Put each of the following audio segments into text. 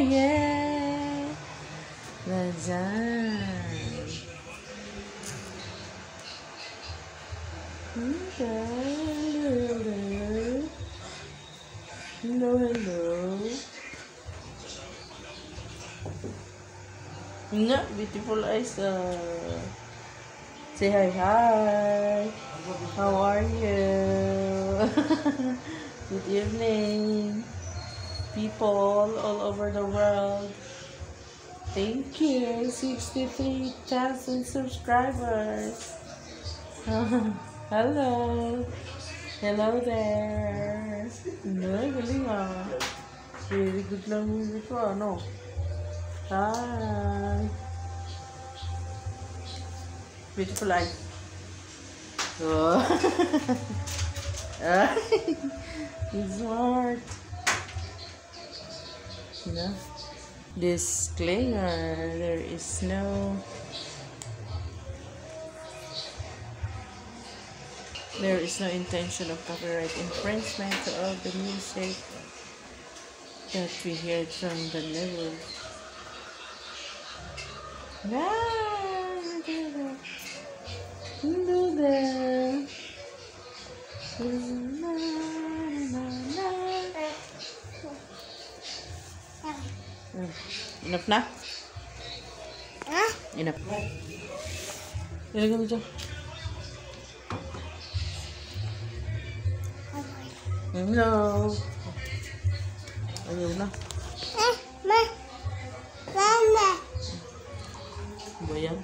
yeah. Nandyan. Hello. Hello, hello. Nga, beautiful eyes. Uh, say hi, hi. How are you? Good evening, people all over the world. Thank you, 63,000 subscribers. Hello. Hello there. No, galing ah. Very good lang yung ano? Hi. Beautiful eye. Oh. Smart. You know? this Disclaimer, there is no there is no intention of copyright infringement all the music that we heard from the. Na, na, Enough na? Ah, Enough. Ilagay mo dyan. Hello. Ayaw na. eh, ma, mama. Ba yan?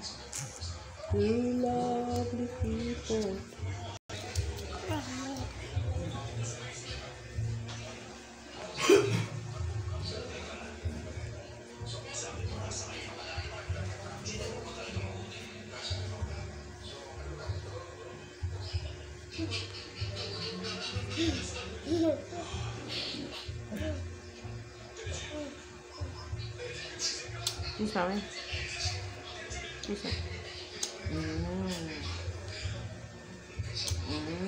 Two lovely people. Bisa, men. Bisa. Hmm. Hmm.